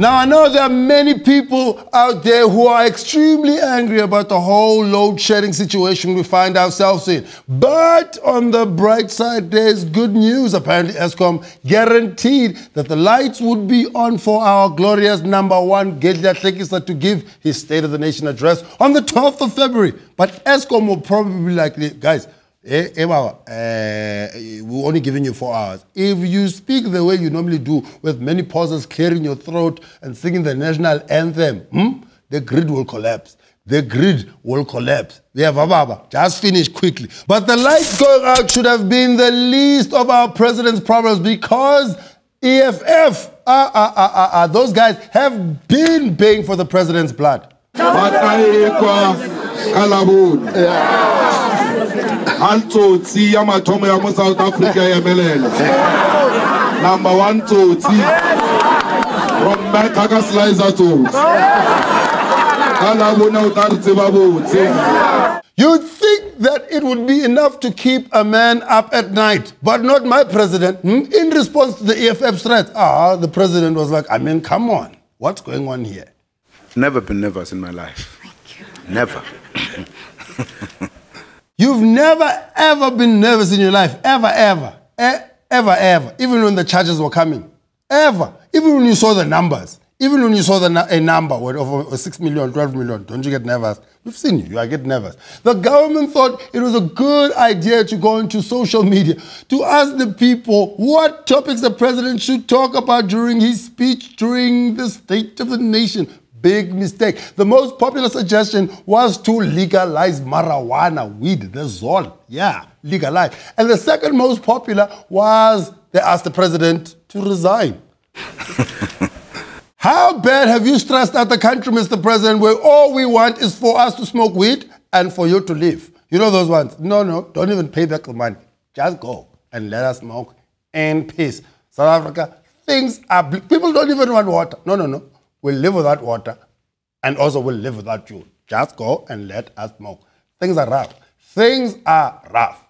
Now, I know there are many people out there who are extremely angry about the whole load shedding situation we find ourselves in. But on the bright side, there's good news. Apparently, Eskom guaranteed that the lights would be on for our glorious number one, Gedla Hlekisa, to give his State of the Nation address on the 12th of February. But Eskom will probably be like, guys, Hey, hey uh, we're only giving you four hours. If you speak the way you normally do, with many pauses, clearing your throat and singing the national anthem, hmm, the grid will collapse. The grid will collapse. Yeah, Baba, just finish quickly. But the lights going out should have been the least of our president's problems because EFF, uh, uh, uh, uh, those guys have been paying for the president's blood. Yeah. antsotsi ya mathomo ya mo south africa ya emelela number one tsotsi rometha ka slicer tsotsi ka labone o tla re tseba botse You'd think that it would be enough to keep a man up at night, but not my president. Hmm? In response to the EFF threat, ah, the president was like, I mean, come on, what's going on here? Never been nervous in my life. Thank you. Never. You've never, ever been nervous in your life. Ever, ever. E ever, ever. Even when the charges were coming. Ever. Even when you saw the numbers. Even when you saw the, a number of 6 million, 12 million, don't you get nervous? We've seen you, I get nervous. The government thought it was a good idea to go into social media to ask the people what topics the president should talk about during his speech during the State of the Nation. Big mistake. The most popular suggestion was to legalize marijuana, weed, the zol. Yeah, legalize. And the second most popular was they asked the president to resign. How bad have you stressed out the country, Mr. President, where all we want is for us to smoke weed and for you to leave? You know those ones? No, no, don't even pay back the money. Just go and let us smoke in peace. South Africa, things are, people don't even want water. No, no, no will live without water and also will live without you. Just go and let us smoke. Things are rough. Things are rough.